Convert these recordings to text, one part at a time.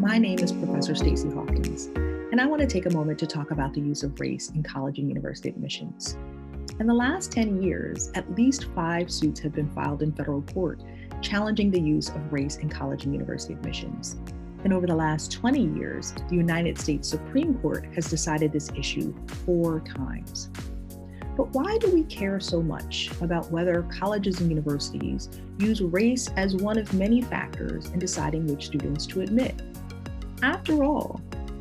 My name is Professor Stacy Hawkins, and I want to take a moment to talk about the use of race in college and university admissions. In the last 10 years, at least five suits have been filed in federal court challenging the use of race in college and university admissions. And over the last 20 years, the United States Supreme Court has decided this issue four times. But why do we care so much about whether colleges and universities use race as one of many factors in deciding which students to admit? After all,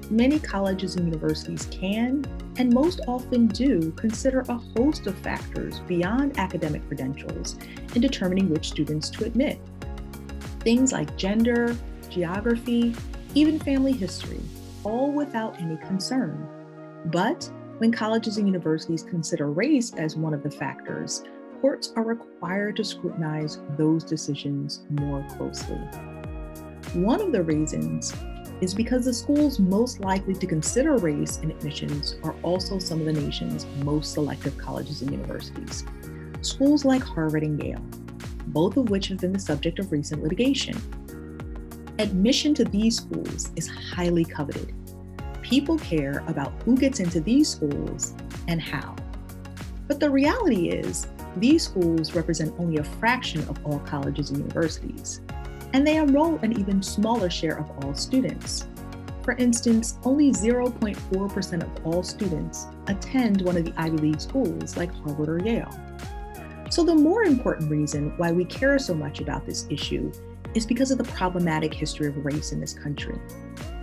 many colleges and universities can and most often do consider a host of factors beyond academic credentials in determining which students to admit. Things like gender, geography, even family history, all without any concern. But when colleges and universities consider race as one of the factors, courts are required to scrutinize those decisions more closely. One of the reasons is because the schools most likely to consider race in admissions are also some of the nation's most selective colleges and universities. Schools like Harvard and Yale, both of which have been the subject of recent litigation. Admission to these schools is highly coveted. People care about who gets into these schools and how. But the reality is, these schools represent only a fraction of all colleges and universities and they enroll an even smaller share of all students. For instance, only 0.4% of all students attend one of the Ivy League schools like Harvard or Yale. So, the more important reason why we care so much about this issue is because of the problematic history of race in this country.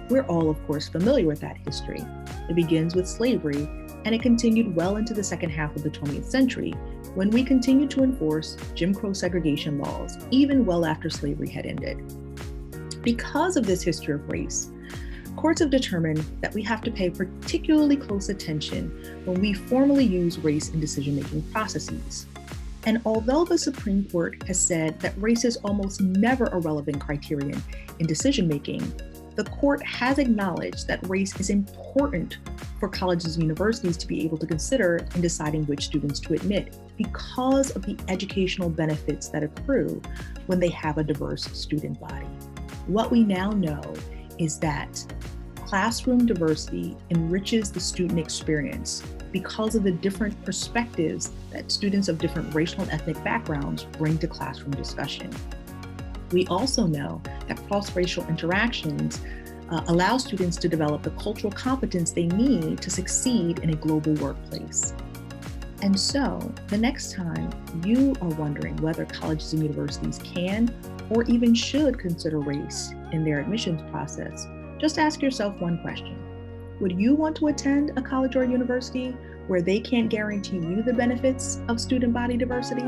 We're all, of course, familiar with that history. It begins with slavery, and it continued well into the second half of the 20th century when we continued to enforce Jim Crow segregation laws, even well after slavery had ended. Because of this history of race, courts have determined that we have to pay particularly close attention when we formally use race in decision making processes. And although the Supreme Court has said that race is almost never a relevant criterion in decision making, the court has acknowledged that race is important for colleges and universities to be able to consider in deciding which students to admit because of the educational benefits that accrue when they have a diverse student body. What we now know is that classroom diversity enriches the student experience because of the different perspectives that students of different racial and ethnic backgrounds bring to classroom discussion. We also know that cross racial interactions uh, allow students to develop the cultural competence they need to succeed in a global workplace. And so, the next time you are wondering whether colleges and universities can or even should consider race in their admissions process, just ask yourself one question Would you want to attend a college or university where they can't guarantee you the benefits of student body diversity?